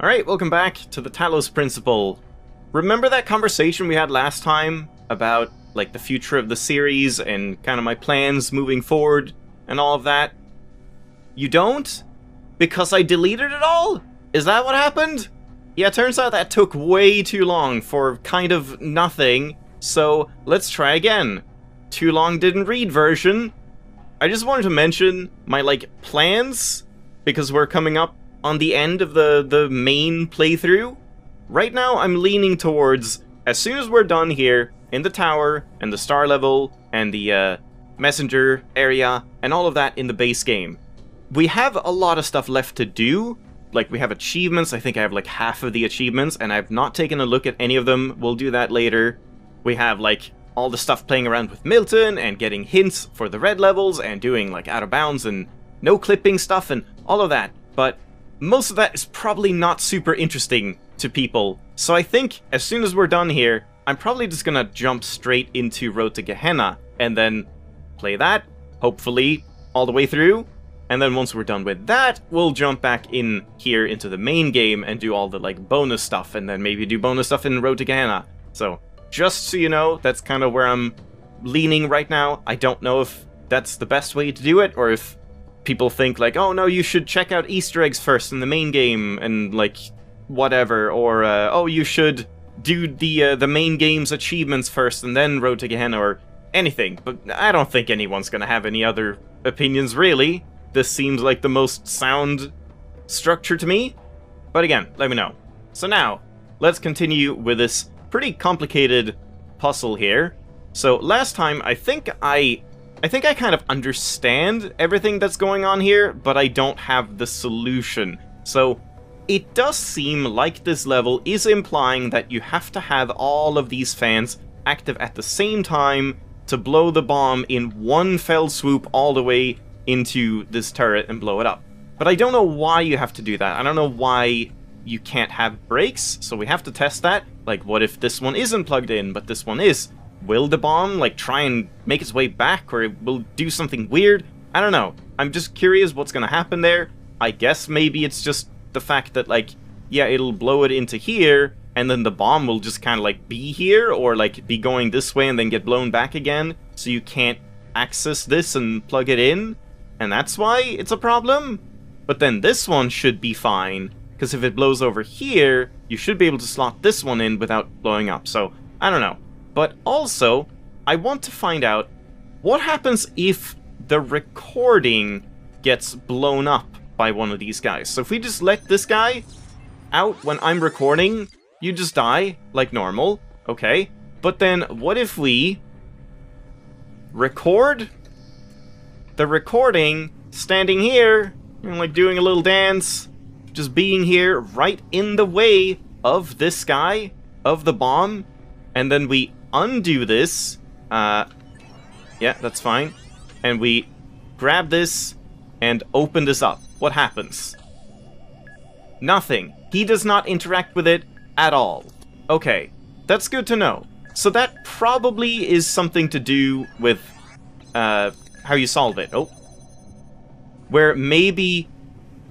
Alright, welcome back to the Talos Principle. Remember that conversation we had last time about, like, the future of the series and kind of my plans moving forward and all of that? You don't? Because I deleted it all? Is that what happened? Yeah, turns out that took way too long for kind of nothing, so let's try again. Too long didn't read version. I just wanted to mention my, like, plans, because we're coming up on the end of the, the main playthrough. Right now, I'm leaning towards, as soon as we're done here, in the tower, and the star level, and the uh, messenger area, and all of that in the base game. We have a lot of stuff left to do, like we have achievements, I think I have like half of the achievements, and I've not taken a look at any of them, we'll do that later. We have like all the stuff playing around with Milton, and getting hints for the red levels, and doing like out of bounds and no clipping stuff, and all of that, but most of that is probably not super interesting to people, so I think as soon as we're done here, I'm probably just gonna jump straight into Road to Gehenna, and then play that, hopefully all the way through, and then once we're done with that, we'll jump back in here into the main game and do all the like bonus stuff, and then maybe do bonus stuff in Road to Gehenna. So, just so you know, that's kind of where I'm leaning right now. I don't know if that's the best way to do it, or if people think like, oh no, you should check out Easter eggs first in the main game, and like, whatever, or uh, oh, you should do the uh, the main game's achievements first and then Road to Gehenna, or anything. But I don't think anyone's gonna have any other opinions, really. This seems like the most sound structure to me. But again, let me know. So now, let's continue with this pretty complicated puzzle here. So last time, I think I... I think I kind of understand everything that's going on here, but I don't have the solution. So it does seem like this level is implying that you have to have all of these fans active at the same time to blow the bomb in one fell swoop all the way into this turret and blow it up. But I don't know why you have to do that. I don't know why you can't have brakes, so we have to test that. Like, what if this one isn't plugged in, but this one is? Will the bomb, like, try and make its way back, or it will do something weird? I don't know. I'm just curious what's gonna happen there. I guess maybe it's just the fact that, like, yeah, it'll blow it into here, and then the bomb will just kind of, like, be here, or, like, be going this way and then get blown back again, so you can't access this and plug it in? and that's why it's a problem? But then this one should be fine, because if it blows over here, you should be able to slot this one in without blowing up, so I don't know. But also, I want to find out what happens if the recording gets blown up by one of these guys. So if we just let this guy out when I'm recording, you just die, like normal, okay? But then, what if we record the recording standing here, and like doing a little dance, just being here right in the way of this guy, of the bomb, and then we undo this, uh, yeah, that's fine, and we grab this and open this up. What happens? Nothing. He does not interact with it at all. Okay, that's good to know. So that probably is something to do with, uh, how you solve it. Oh. Where maybe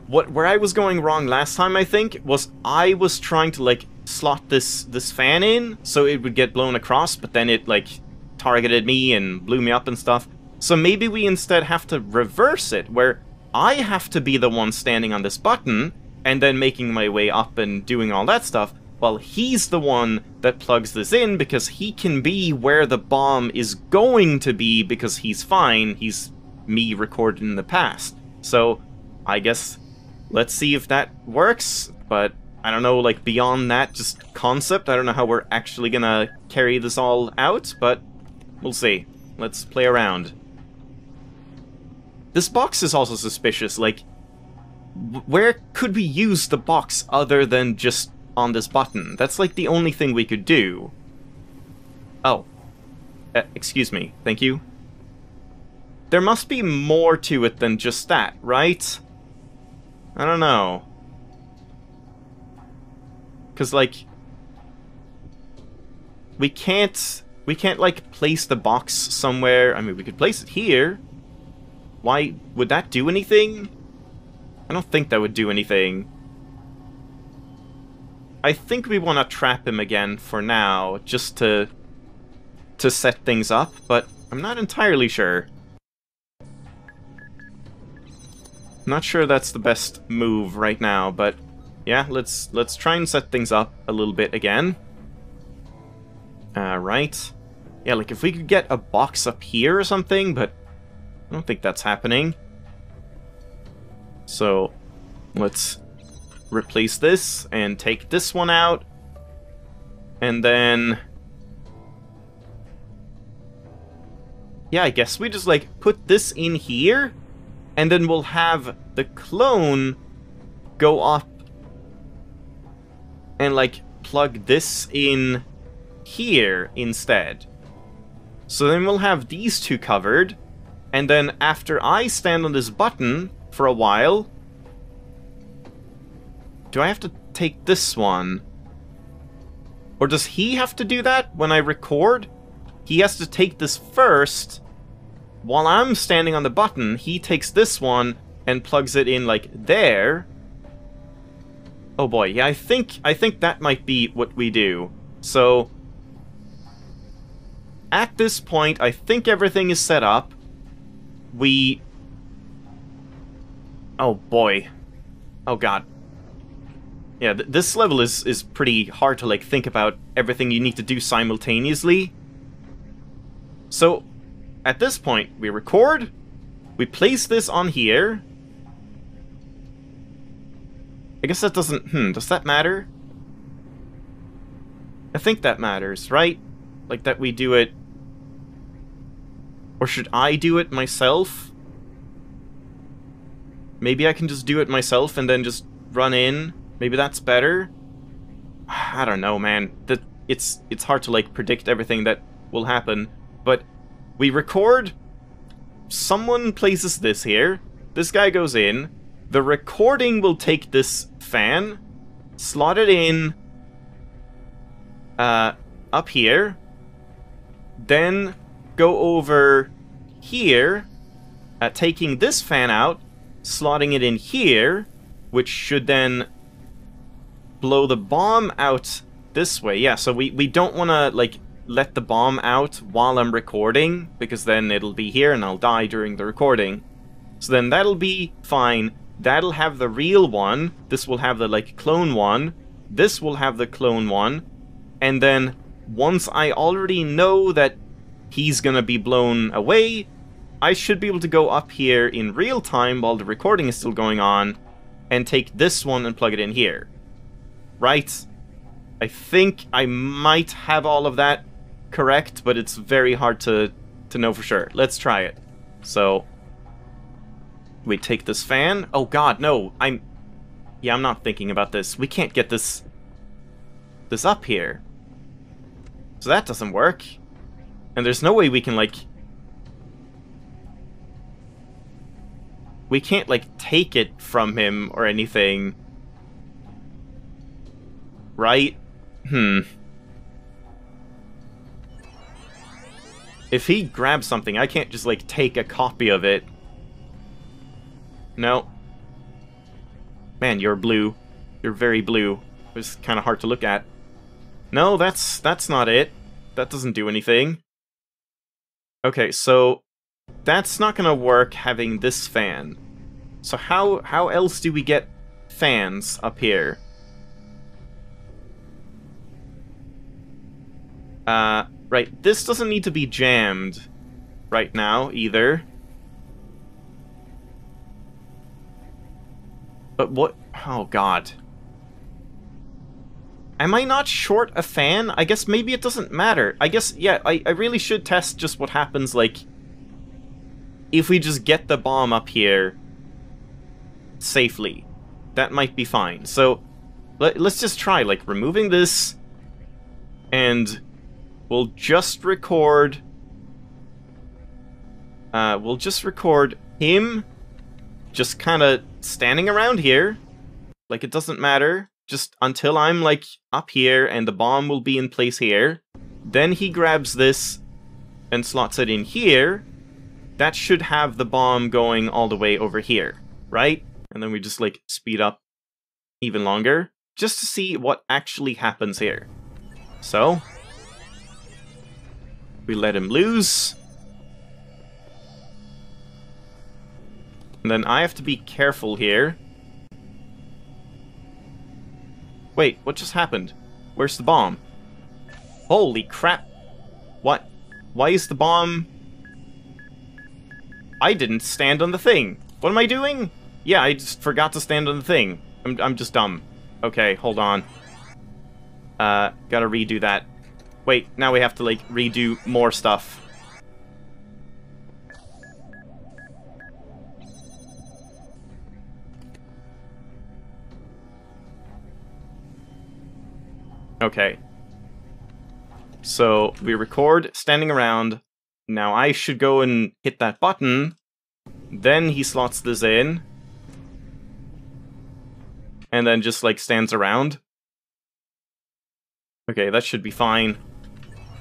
what where I was going wrong last time I think was I was trying to like slot this this fan in so it would get blown across, but then it like targeted me and blew me up and stuff. So maybe we instead have to reverse it where I have to be the one standing on this button and then making my way up and doing all that stuff while he's the one that plugs this in because he can be where the bomb is going to be because he's fine. He's me recorded in the past. So, I guess let's see if that works, but I don't know, like, beyond that, just concept. I don't know how we're actually gonna carry this all out, but we'll see. Let's play around. This box is also suspicious, like, where could we use the box other than just on this button. That's like the only thing we could do. Oh. Uh, excuse me. Thank you. There must be more to it than just that, right? I don't know. Because, like... We can't... We can't, like, place the box somewhere. I mean, we could place it here. Why... Would that do anything? I don't think that would do anything. I think we want to trap him again for now, just to to set things up, but I'm not entirely sure. Not sure that's the best move right now, but yeah, let's let's try and set things up a little bit again. Uh, Alright. Yeah, like if we could get a box up here or something, but I don't think that's happening. So, let's replace this and take this one out. And then... Yeah, I guess we just, like, put this in here, and then we'll have the clone go up and, like, plug this in here instead. So then we'll have these two covered, and then after I stand on this button for a while, do I have to take this one? Or does he have to do that when I record? He has to take this first. While I'm standing on the button, he takes this one and plugs it in like there. Oh boy, yeah, I think I think that might be what we do. So at this point, I think everything is set up. We Oh boy. Oh god. Yeah, th this level is, is pretty hard to, like, think about everything you need to do simultaneously. So, at this point, we record, we place this on here. I guess that doesn't... Hmm, does that matter? I think that matters, right? Like, that we do it... Or should I do it myself? Maybe I can just do it myself and then just run in Maybe that's better? I don't know, man. That it's it's hard to like predict everything that will happen. But we record someone places this here. This guy goes in. The recording will take this fan, slot it in uh, up here, then go over here, uh, taking this fan out, slotting it in here, which should then blow the bomb out this way. Yeah, so we, we don't want to, like, let the bomb out while I'm recording, because then it'll be here and I'll die during the recording. So then that'll be fine. That'll have the real one. This will have the, like, clone one. This will have the clone one. And then, once I already know that he's gonna be blown away, I should be able to go up here in real time while the recording is still going on, and take this one and plug it in here right? I think I might have all of that correct, but it's very hard to, to know for sure. Let's try it. So, we take this fan. Oh god, no, I'm... Yeah, I'm not thinking about this. We can't get this... this up here. So that doesn't work. And there's no way we can, like... We can't, like, take it from him or anything right? Hmm. If he grabs something, I can't just, like, take a copy of it. No. Man, you're blue. You're very blue. It's kind of hard to look at. No, that's that's not it. That doesn't do anything. Okay, so that's not gonna work having this fan. So how how else do we get fans up here? Uh, right, this doesn't need to be jammed right now, either. But what... Oh, God. Am I not short a fan? I guess maybe it doesn't matter. I guess, yeah, I, I really should test just what happens, like... If we just get the bomb up here... Safely. That might be fine. So, let, let's just try, like, removing this... And we'll just record... Uh, we'll just record him just kind of standing around here. Like, it doesn't matter. Just until I'm, like, up here and the bomb will be in place here. Then he grabs this and slots it in here. That should have the bomb going all the way over here, right? And then we just, like, speed up even longer. just to see what actually happens here. So, we let him loose. And then I have to be careful here. Wait, what just happened? Where's the bomb? Holy crap. What? Why is the bomb... I didn't stand on the thing. What am I doing? Yeah, I just forgot to stand on the thing. I'm, I'm just dumb. Okay, hold on. Uh, gotta redo that. Wait, now we have to, like, redo more stuff. Okay. So, we record standing around. Now I should go and hit that button. Then he slots this in. And then just, like, stands around. Okay, that should be fine.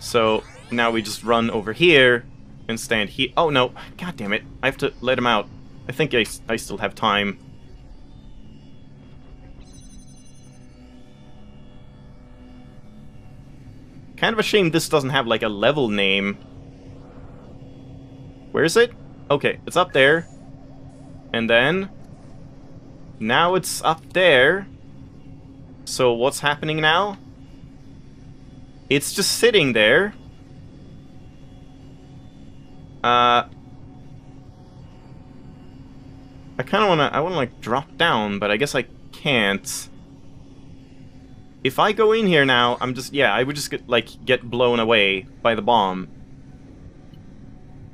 So, now we just run over here and stand here. Oh, no. God damn it. I have to let him out. I think I, I still have time. Kind of a shame this doesn't have, like, a level name. Where is it? Okay, it's up there. And then... Now it's up there. So what's happening now? It's just sitting there. Uh... I kind of want to, I want to like drop down, but I guess I can't. If I go in here now, I'm just, yeah, I would just get, like, get blown away by the bomb.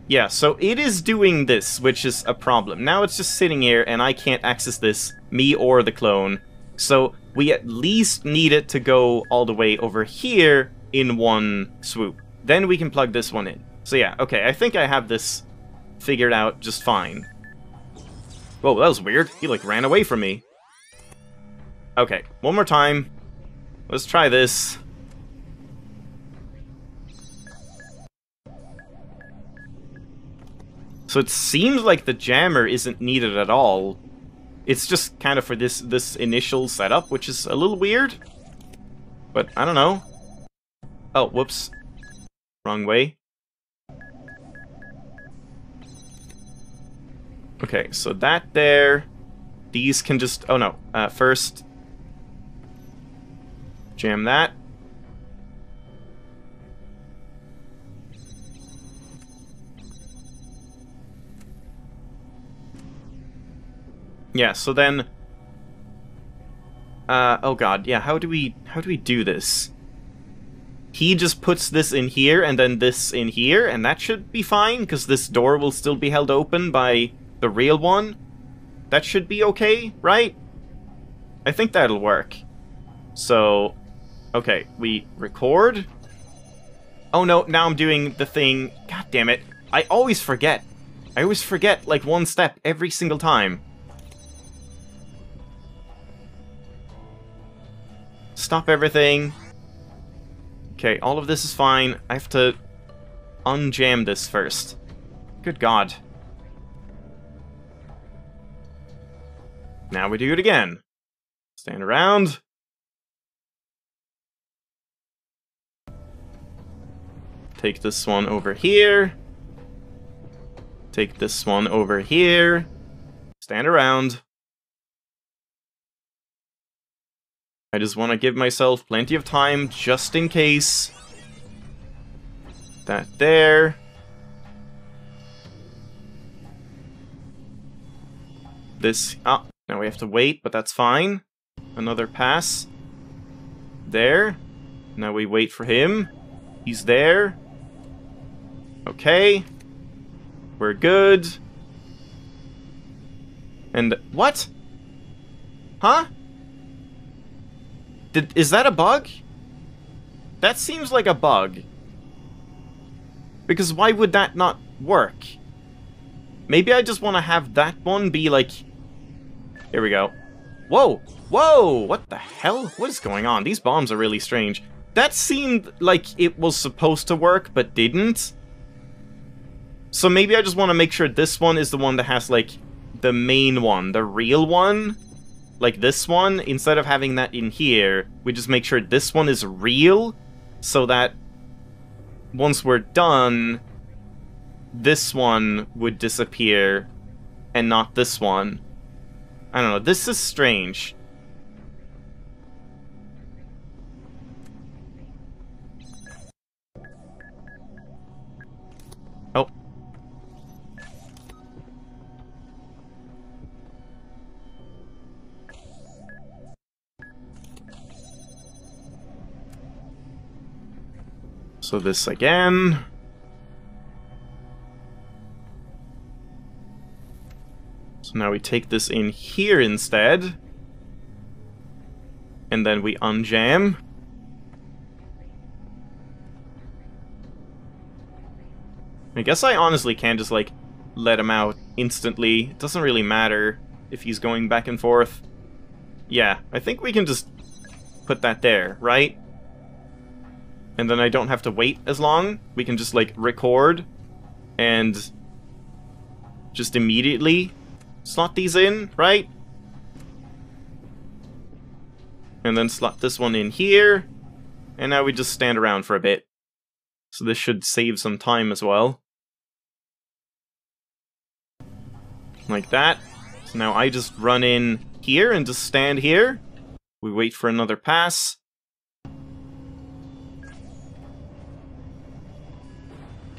Yeah, so it is doing this, which is a problem. Now it's just sitting here, and I can't access this, me or the clone. So we at least need it to go all the way over here in one swoop. Then we can plug this one in. So yeah, okay, I think I have this figured out just fine. Whoa, that was weird. He, like, ran away from me. Okay, one more time. Let's try this. So it seems like the jammer isn't needed at all. It's just kind of for this this initial setup, which is a little weird. But I don't know. Oh, whoops. Wrong way. Okay, so that there. These can just... Oh no. Uh, first, Jam that. Yeah, so then... Uh, oh god, yeah, how do we, how do we do this? He just puts this in here and then this in here, and that should be fine, because this door will still be held open by the real one. That should be okay, right? I think that'll work. So, Okay, we record. Oh no, now I'm doing the thing. God damn it. I always forget. I always forget, like, one step every single time. Stop everything. Okay, all of this is fine. I have to unjam this first. Good god. Now we do it again. Stand around. Take this one over here. Take this one over here. Stand around. I just want to give myself plenty of time just in case. That there. This... Ah, now we have to wait, but that's fine. Another pass. There. Now we wait for him. He's there. Okay. We're good. And what? Huh? Did is that a bug? That seems like a bug. Because why would that not work? Maybe I just want to have that one be like... Here we go. Whoa! Whoa! What the hell? What is going on? These bombs are really strange. That seemed like it was supposed to work, but didn't. So maybe I just want to make sure this one is the one that has, like, the main one, the real one. like this one, instead of having that in here, we just make sure this one is real, so that once we're done, this one would disappear, and not this one. I don't know, this is strange. So this again. So now we take this in here instead. And then we unjam. I guess I honestly can just, like, let him out instantly. It doesn't really matter if he's going back and forth. Yeah, I think we can just put that there, right? And then I don't have to wait as long. We can just, like, record and just immediately slot these in, right? And then slot this one in here. And now we just stand around for a bit. So this should save some time as well. Like that. So now I just run in here and just stand here. We wait for another pass.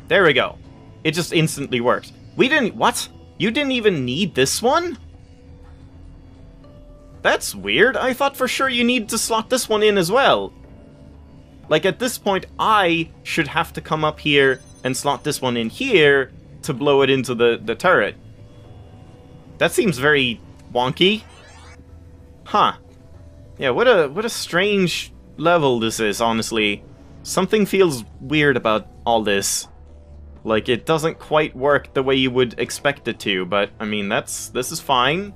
There we go. It just instantly worked. We didn't... What? You didn't even need this one? That's weird. I thought for sure you need to slot this one in as well. Like, at this point, I should have to come up here and slot this one in here to blow it into the, the turret. That seems very wonky. Huh. Yeah, what a what a strange level this is, honestly. Something feels weird about all this. Like, it doesn't quite work the way you would expect it to, but, I mean, that's... this is fine.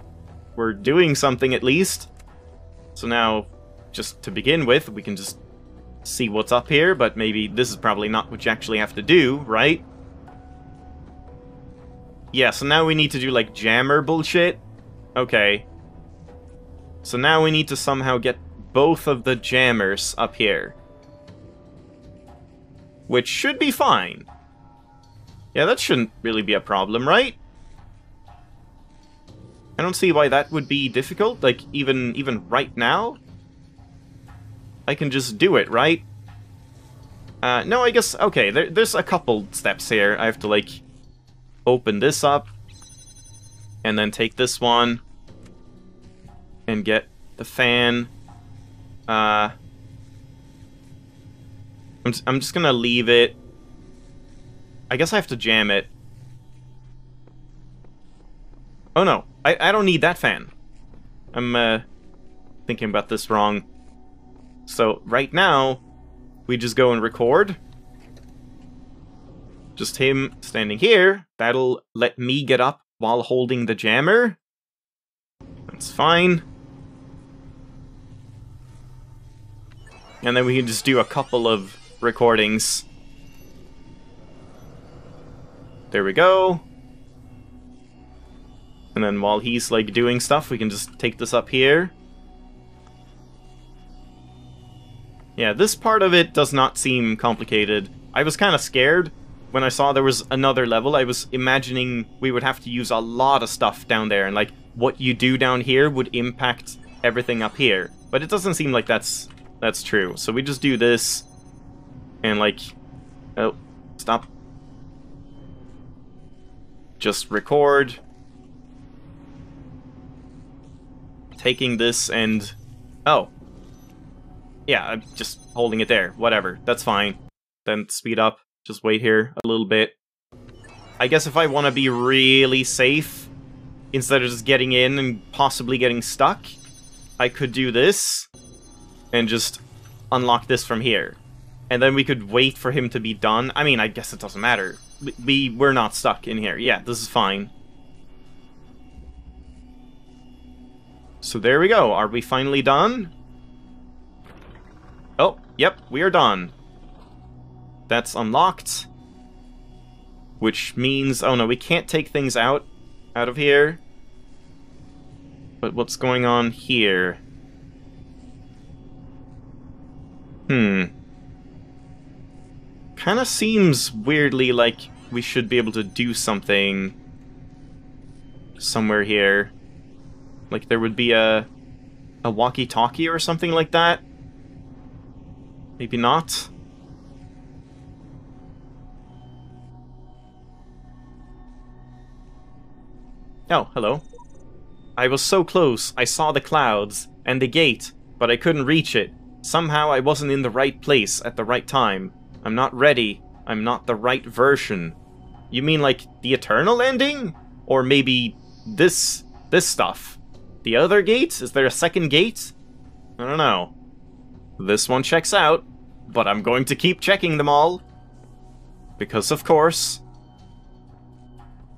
We're doing something at least. So now, just to begin with, we can just see what's up here, but maybe this is probably not what you actually have to do, right? Yeah, so now we need to do, like, jammer bullshit? Okay. So now we need to somehow get both of the jammers up here. Which should be fine. Yeah, that shouldn't really be a problem, right? I don't see why that would be difficult, like, even even right now? I can just do it, right? Uh, no, I guess, okay, there, there's a couple steps here. I have to, like, open this up, and then take this one, and get the fan. Uh, I'm, I'm just gonna leave it I guess I have to jam it. Oh no, I, I don't need that fan. I'm uh, thinking about this wrong. So right now, we just go and record. Just him standing here. That'll let me get up while holding the jammer. That's fine. And then we can just do a couple of recordings there we go. And then while he's, like, doing stuff, we can just take this up here. Yeah, this part of it does not seem complicated. I was kind of scared when I saw there was another level. I was imagining we would have to use a lot of stuff down there, and, like, what you do down here would impact everything up here. But it doesn't seem like that's that's true. So we just do this, and, like... Oh, stop just record. Taking this and... Oh. Yeah, I'm just holding it there. Whatever. That's fine. Then speed up. Just wait here a little bit. I guess if I want to be really safe, instead of just getting in and possibly getting stuck, I could do this and just unlock this from here. And then we could wait for him to be done. I mean, I guess it doesn't matter we we're not stuck in here. Yeah, this is fine. So there we go. Are we finally done? Oh, yep, we are done. That's unlocked. Which means... Oh no, we can't take things out out of here. But what's going on here? Hmm. Kinda seems weirdly like we should be able to do something somewhere here. Like there would be a a walkie-talkie or something like that. Maybe not. Oh, hello. I was so close, I saw the clouds, and the gate, but I couldn't reach it. Somehow I wasn't in the right place at the right time. I'm not ready. I'm not the right version. You mean like the eternal ending? Or maybe this this stuff? The other gate? Is there a second gate? I don't know. This one checks out, but I'm going to keep checking them all. Because of course.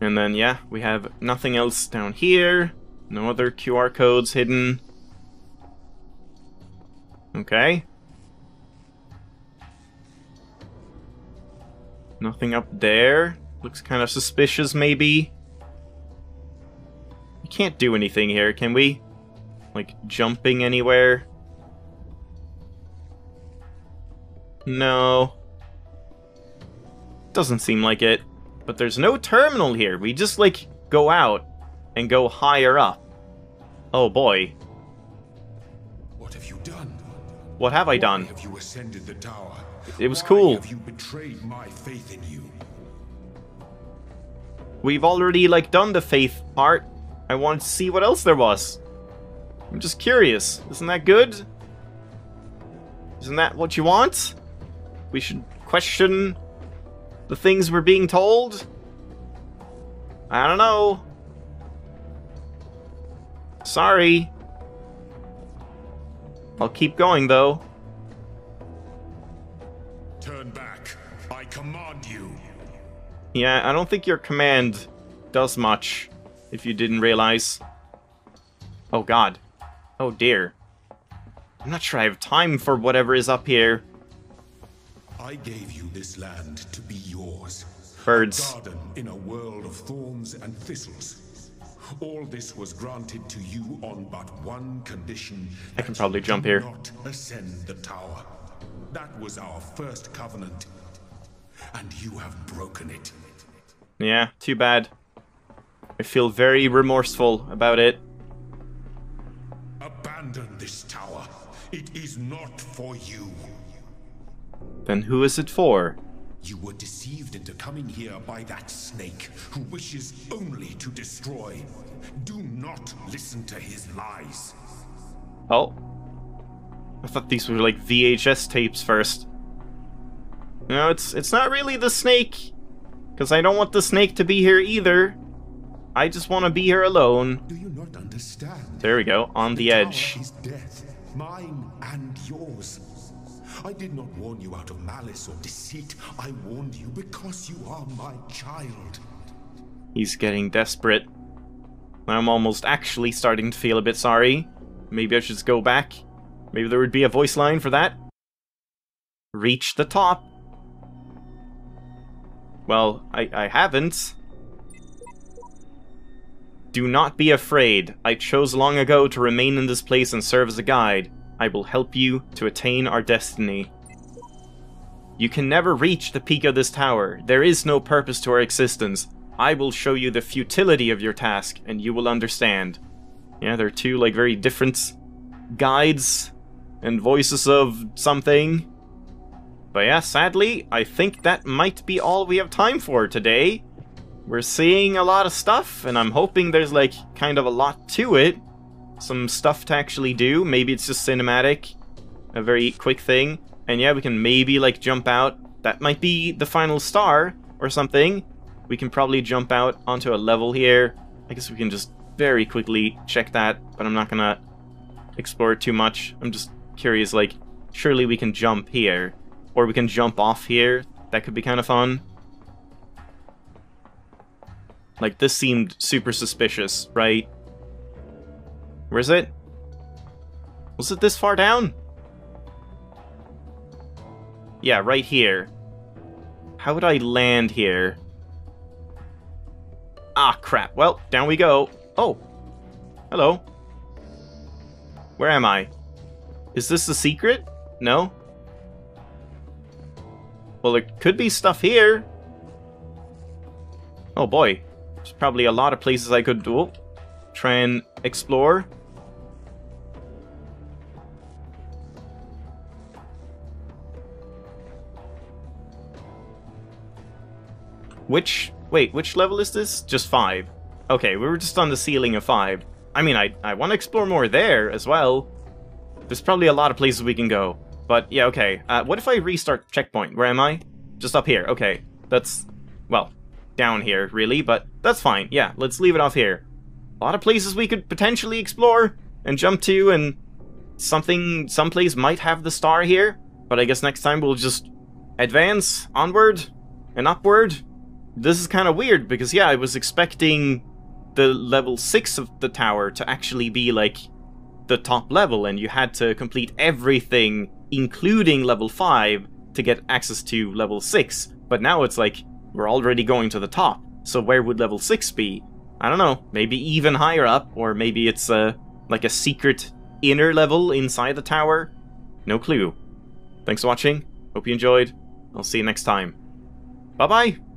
And then, yeah, we have nothing else down here. No other QR codes hidden. Okay. Nothing up there. Looks kind of suspicious, maybe. We can't do anything here, can we? Like, jumping anywhere? No. Doesn't seem like it. But there's no terminal here. We just, like, go out and go higher up. Oh boy. What have I done? Have you ascended the tower? It was Why cool. have you betrayed my faith in you? We've already, like, done the faith part. I want to see what else there was. I'm just curious. Isn't that good? Isn't that what you want? We should question the things we're being told? I don't know. Sorry. I'll keep going, though. Turn back. I command you. Yeah, I don't think your command does much, if you didn't realize. Oh god. Oh dear. I'm not sure I have time for whatever is up here. I gave you this land to be yours. Birds. A garden in a world of thorns and thistles. All this was granted to you on but one condition. I can probably jump here. Not ascend the tower. That was our first covenant, and you have broken it. Yeah, too bad. I feel very remorseful about it. Abandon this tower. It is not for you. Then who is it for? You were deceived into coming here by that snake who wishes only to destroy. Do not listen to his lies. Oh. I thought these were like VHS tapes first. No, it's it's not really the snake. Because I don't want the snake to be here either. I just want to be here alone. Do you not understand? There we go, on the tower edge. mine and yours. I did not warn you out of malice or deceit. I warned you because you are my child. He's getting desperate. I'm almost actually starting to feel a bit sorry. Maybe I should just go back. Maybe there would be a voice line for that. Reach the top. Well, I, I haven't. Do not be afraid. I chose long ago to remain in this place and serve as a guide. I will help you to attain our destiny. You can never reach the peak of this tower. There is no purpose to our existence. I will show you the futility of your task, and you will understand. Yeah, they're two, like, very different guides and voices of something. But yeah, sadly, I think that might be all we have time for today. We're seeing a lot of stuff, and I'm hoping there's, like, kind of a lot to it. Some stuff to actually do. Maybe it's just cinematic. A very quick thing. And yeah, we can maybe, like, jump out. That might be the final star, or something. We can probably jump out onto a level here. I guess we can just very quickly check that, but I'm not gonna explore too much. I'm just curious, like, surely we can jump here. Or we can jump off here. That could be kind of fun. Like, this seemed super suspicious, right? Where is it? Was it this far down? Yeah, right here. How would I land here? Ah, crap. Well, down we go. Oh. Hello. Where am I? Is this the secret? No? Well, there could be stuff here. Oh boy. There's probably a lot of places I could oh, try and explore. Which... Wait, which level is this? Just 5. Okay, we were just on the ceiling of 5. I mean, I, I want to explore more there as well. There's probably a lot of places we can go. But, yeah, okay. Uh, what if I restart checkpoint? Where am I? Just up here. Okay. That's, well, down here, really, but that's fine. Yeah, let's leave it off here. A lot of places we could potentially explore and jump to, and something, someplace might have the star here, but I guess next time we'll just advance onward and upward. This is kind of weird, because yeah, I was expecting the level 6 of the tower to actually be like the top level, and you had to complete everything, including level 5, to get access to level 6. But now it's like, we're already going to the top, so where would level 6 be? I don't know, maybe even higher up, or maybe it's a, like a secret inner level inside the tower? No clue. Thanks for watching, hope you enjoyed, I'll see you next time. Bye bye!